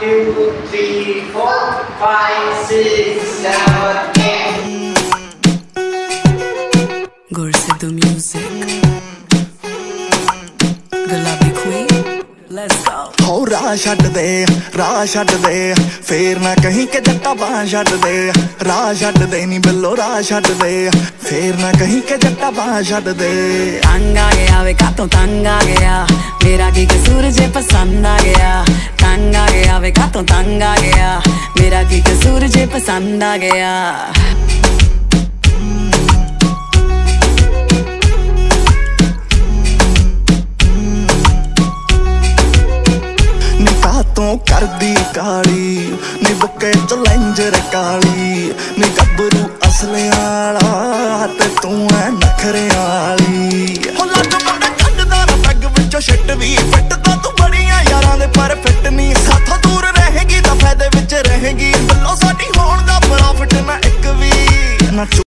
two, three, four, five, six, seven, eight. Gorse the music. ਹੋ ਰਾਹ ਛੱਡ ਦੇ ਰਾਹ ਛੱਡ ਦੇ ਫੇਰ ਨਾ ਕਹੀਂ ਕਿ ਜੱਟਾ ਬਾਹ ਛੱਡ ਦੇ ਰਾਹ ਛੱਡ ਦੇ ਨੀ ਬੱਲੋ ਰਾਹ ਛੱਡ ਦੇ ਫੇਰ ਨਾ ਕਹੀਂ ਕਿ ਜੱਟਾ ਬਾਹ ਛੱਡ ਦੇ ਤੰਗ ਆ ਗਿਆ ਵੇ ਕਾਤੋਂ ਤੰਗ ਆ ਗਿਆ ਮੇਰਾ ਕੀ ਕਸੂਰ ਜੇ ਪਸੰਦ ਆ ਗਿਆ ਤੋਂ ਤੰਗ ਆ ਗਿਆ। ਮੇਰਾ ਕੀ ਕਸੂਰ ਜੇ ਪਸੰਦ ਆ ਗਿਆ। ਤੂੰ ਕਰਦੀ ਕਾਲੀ ਨੀ ਬੱਕੇ ਚੈਲੰਜਰ ਕਾਲੀ ਨੀ ਗੱਭਰੂ ਅਸਲ ਵਾਲਾ ਤੇ ਤੂੰ ਐ ਨਖਰੇ ਵਾਲੀ। ਉਹ ਸਾਡੀ ਹੋਣ ਦਾ ਬੜਾ ਫਿੱਟ ਨਾ ਇੱਕ ਵੀ